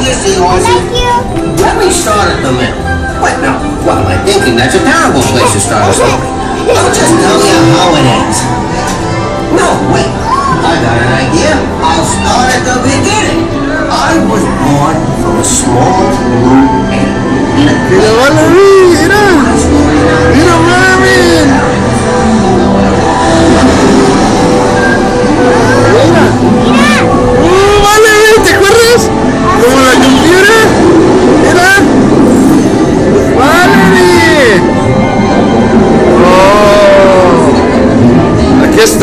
listen, Rosie. Let me start at the middle. What now? What am I thinking? That's a terrible place to start a story. Now just tell you how it ends. No, wait. I got an idea. I'll start at the beginning. I was born from a small blue egg. In a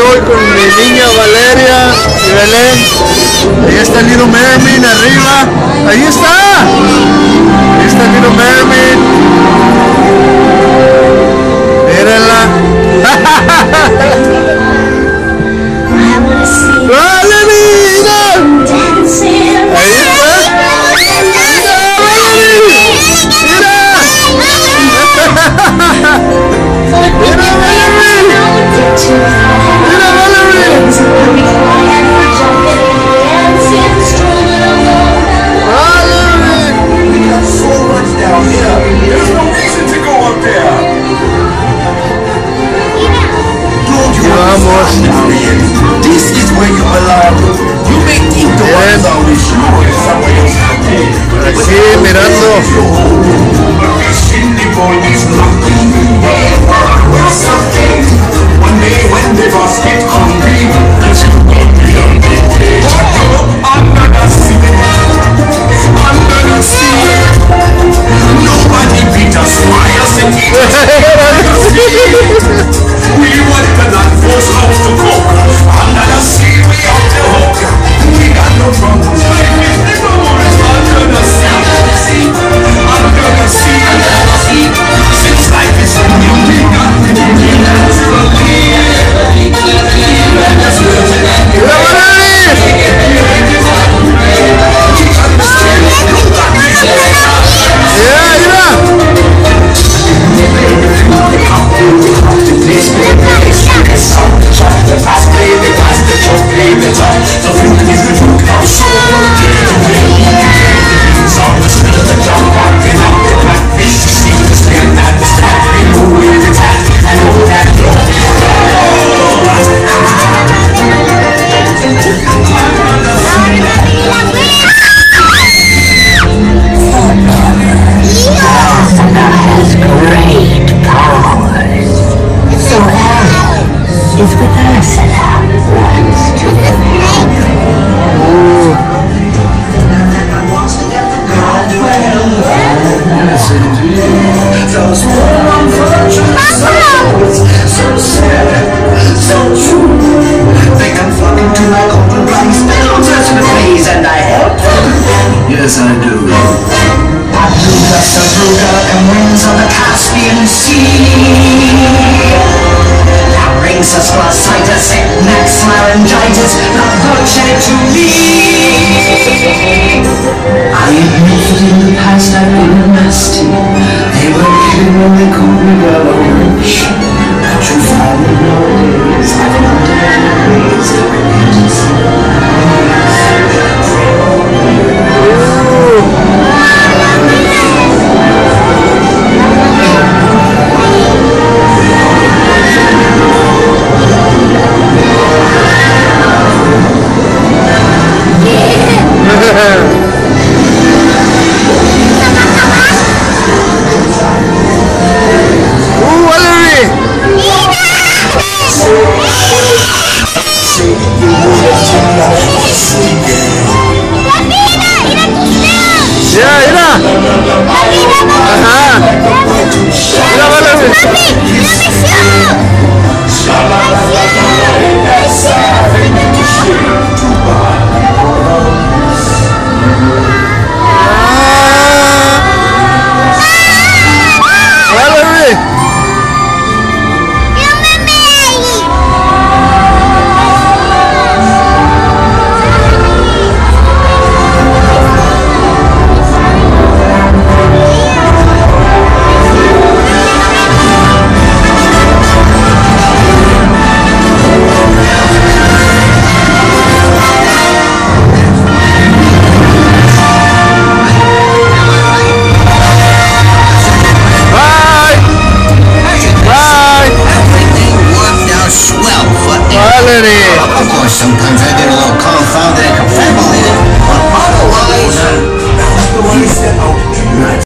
estoy con mi niña Valeria y Belén. Ahí está el Little Mermaid arriba. Ahí está. Ahí está el Little Mermaid. been seen. Larynxus, glossitis, max laryngitis, La Voce to me.